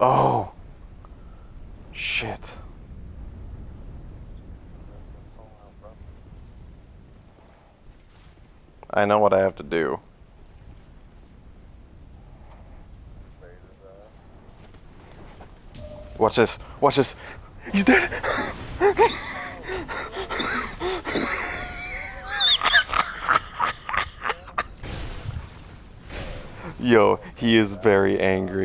Oh. Shit. I know what I have to do. Watch this. Watch this. He's dead. Yo, he is very angry.